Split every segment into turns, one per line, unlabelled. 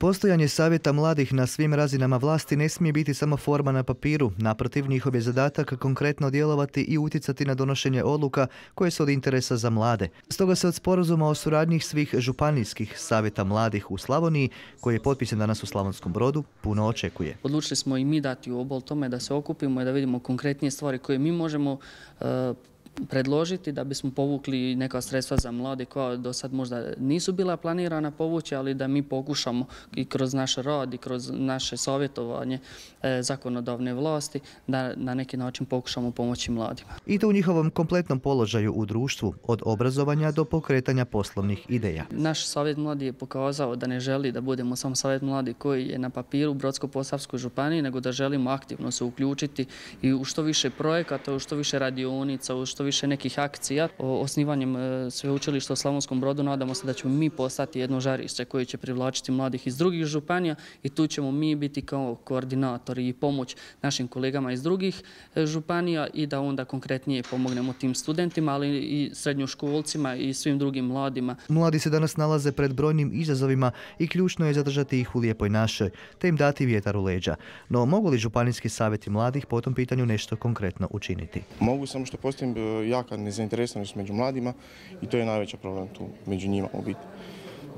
Postojanje savjeta mladih na svim razinama vlasti ne smije biti samo forma na papiru. Naprotiv, njihov je zadatak konkretno djelovati i utjecati na donošenje odluka koje su od interesa za mlade. Stoga se od sporazuma o suradnji svih županijskih savjeta mladih u Slavoniji, koji je potpisan danas u Slavonskom brodu, puno očekuje.
Odlučili smo i mi dati u obol tome da se okupimo i da vidimo konkretnije stvari koje mi možemo e, predložiti da bismo povukli neka sredstva za mlade koja do sad možda nisu bila planirana povući, ali da mi pokušamo i kroz naš rad i kroz naše savjetovanje e, zakonodavne vlasti da na neki način pokušamo pomoći mladima.
I to u njihovom kompletnom položaju u društvu, od obrazovanja do pokretanja poslovnih ideja.
Naš savjet mladi je pokazao da ne želi da budemo samo savjet mladi koji je na papiru u Brodsko-Posavskoj županiji, nego da želimo aktivno se uključiti i u što više projekata, u što više radionica, u što više nekih akcija. Osnivanjem e, sveučilišta u Slavonskom brodu nadamo se da ćemo mi postati jedno žarište koje će privlačiti mladih iz drugih županija i tu ćemo mi biti kao koordinatori i pomoć našim kolegama iz drugih e, županija i da onda konkretnije pomognemo tim studentima, ali i srednjoškolcima i svim drugim mladima.
Mladi se danas nalaze pred brojnim izazovima i ključno je zadržati ih u lijepoj našoj, te im dati vjetar u leđa. No mogu li županijski savjeti mladih po tom pitanju nešto konkretno učiniti?
Mogu samo što postoji e, jaka nezainteresiranost među mladima i to je najveći problem tu među njima u biti.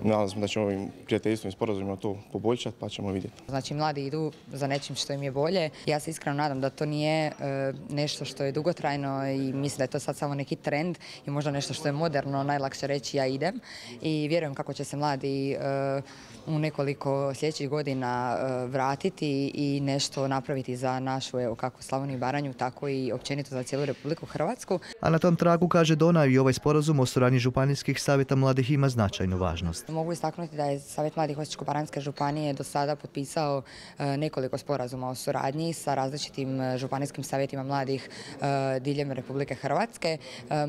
Nadam se da će ovim prijateljstvom i sporazumima to poboljšati pa ćemo vidjeti.
Znači mladi idu za nečim što im je bolje. Ja se iskreno nadam da to nije e, nešto što je dugotrajno i mislim da je to sad samo neki trend i možda nešto što je moderno, najlakše reći ja idem i vjerujem kako će se mladi e, u nekoliko sljedećih godina e, vratiti i nešto napraviti za našu, evo kako Slavoniju i Baranju, tako i općenito za cijelu Republiku Hrvatsku.
A na tom tragu kaže Dona i ovaj sporazum o suradnji županijskih savjeta mladih ima značajnu važnost.
Mogu istaknuti da je Savjet mladih Osječko-Baranjske županije do sada potpisao e, nekoliko sporazuma o suradnji sa različitim e, županijskim savjetima mladih diljem Republike Hrvatske.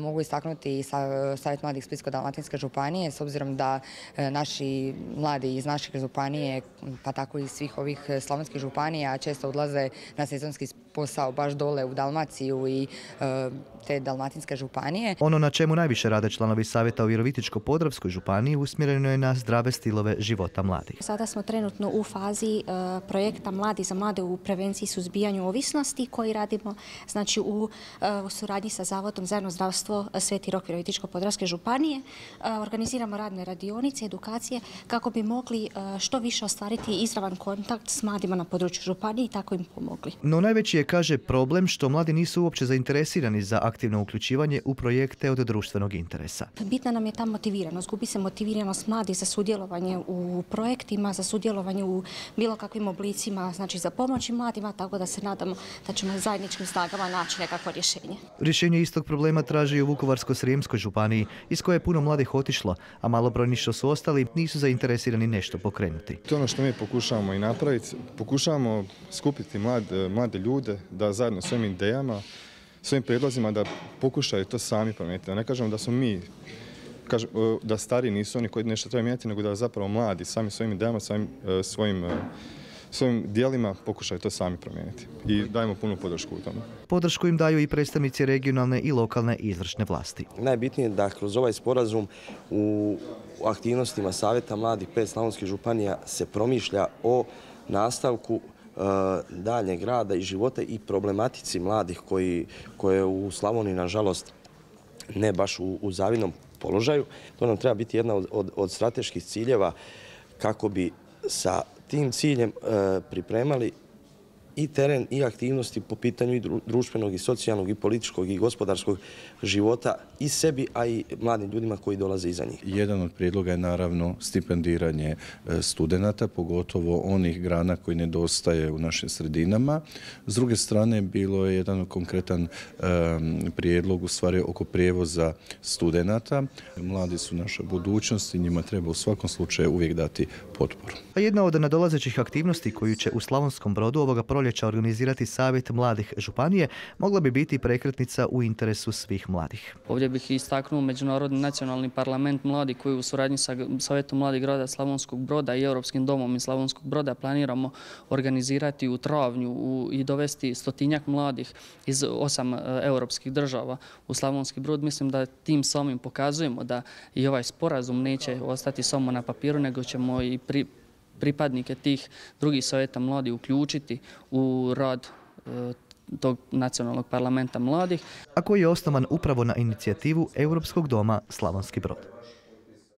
Mogu istaknuti i Savjet mladih Splitsko-Dalmatinske županije s obzirom da naši mladi iz naše županije, pa tako i svih ovih slavonskih županija često odlaze na sezonski posao baš dole u Dalmaciju i e, te dalmatinske županije.
Ono na čemu najviše rade članovi savjeta u Virovitičko-Podravskoj županiji usmjereno je na zdrave stilove života mladih.
Sada smo trenutno u fazi e, projekta Mladi za mlade u prevenciji suzbijanju ovisnosti koji radimo znači u, e, suradnji sa Zavodom za zdravstvo Sveti Rok Virovitičko-Podravske županije. organiziramo radne radionice, edukacije kako bi mogli što više ostvariti izravan kontakt s mladima na području županije i tako im pomogli.
No najveći je, kaže, problem što mladi nisu uopće zainteresirani za aktivno uključivanje u projekte od društvenog interesa.
Bitna nam je ta motiviranost. Gubi se motiviranost mladi za sudjelovanje u projektima, za sudjelovanje u bilo kakvim oblicima, znači za pomoć mladima, tako da se nadamo da ćemo zajedničkim snagama naći nekakvo rješenje.
Rješenje istog problema traži u Vukovarsko-Srijemskoj županiji, iz koje je puno mladih otišlo, a malobrojni što su ostali nisu zainteresirani nešto pokrenuti.
To je ono što mi pokušavamo i napraviti. Pokušavamo skupiti mlade, mlade ljude da zajedno s ovim idejama svojim prijedlozima da pokušaju to sami promijeniti. Da ne kažemo da smo mi da stari nisu oni koji nešto treba mijenjati, nego da zapravo mladi sami svojim idejama, svojim, e, svojim e, svojim dijelima pokušaju to sami promijeniti i dajemo punu podršku u tome.
Podršku im daju i predstavnici regionalne i lokalne izvršne vlasti.
Najbitnije je da kroz ovaj sporazum u aktivnostima Savjeta mladih pet slavonskih županija se promišlja o nastavku E, daljnjeg rada i života i problematici mladih koje u Slavoniji nažalost ne baš u, zavidnom položaju. To nam treba biti jedna od, strateških ciljeva kako bi sa tim ciljem e, pripremali i teren i aktivnosti po pitanju i društvenog i socijalnog i političkog i gospodarskog života i sebi, a i mladim ljudima koji dolaze iza njih.
Jedan od prijedloga je naravno stipendiranje e, studenata, pogotovo onih grana koji nedostaje u našim sredinama. S druge strane, bilo je jedan konkretan prijedlog u stvari oko prijevoza studenata. Mladi su naša budućnost i njima treba u svakom slučaju uvijek dati potporu.
A jedna od nadolazećih aktivnosti koju će u Slavonskom brodu ovoga proljeća organizirati savjet mladih županije mogla bi biti prekretnica u interesu svih mladih.
Ovdje bih istaknuo Međunarodni nacionalni parlament mladi koji u suradnji sa Savjetom mladih grada Slavonskog broda i Europskim domom iz Slavonskog broda planiramo organizirati u travnju i dovesti stotinjak mladih iz osam e, europskih država u Slavonski brod. Mislim da tim samim pokazujemo da i ovaj sporazum neće ostati samo na papiru, nego ćemo i pri, pripadnike tih drugih savjeta mladi uključiti u rad e, tog nacionalnog parlamenta mladih.
A koji je osnovan upravo na inicijativu Europskog doma Slavonski Brod.